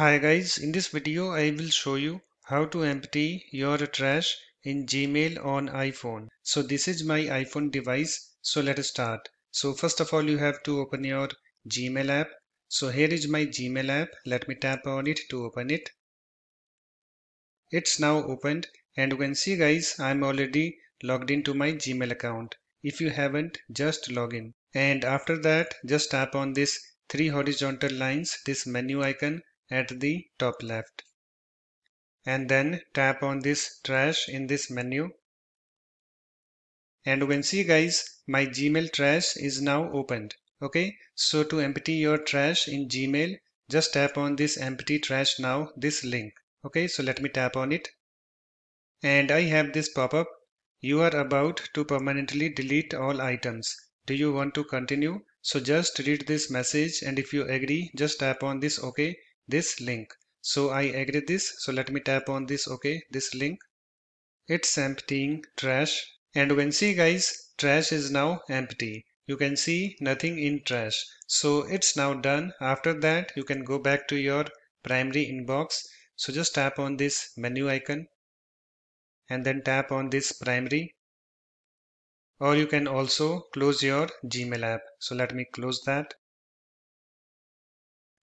Hi guys, in this video I will show you how to empty your trash in Gmail on iPhone. So this is my iPhone device. So let us start. So first of all you have to open your Gmail app. So here is my Gmail app. Let me tap on it to open it. It's now opened and you can see guys I'm already logged into my Gmail account. If you haven't just log in. And after that just tap on this three horizontal lines this menu icon at the top left. And then tap on this trash in this menu. And you can see guys my gmail trash is now opened. Okay? So to empty your trash in gmail just tap on this empty trash now this link. Okay? So let me tap on it. And i have this pop-up. You are about to permanently delete all items. Do you want to continue? So just read this message and if you agree just tap on this ok this link. So I agree this. So let me tap on this. Okay, this link. It's emptying trash. And you can see guys, trash is now empty. You can see nothing in trash. So it's now done. After that, you can go back to your primary inbox. So just tap on this menu icon and then tap on this primary or you can also close your Gmail app. So let me close that.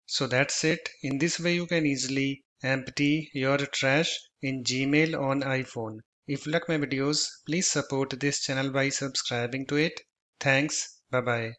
So that's it. In this way you can easily empty your trash in Gmail on iPhone. If you like my videos, please support this channel by subscribing to it. Thanks. Bye bye.